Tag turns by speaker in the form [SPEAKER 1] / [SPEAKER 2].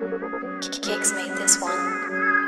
[SPEAKER 1] Kicks made this one.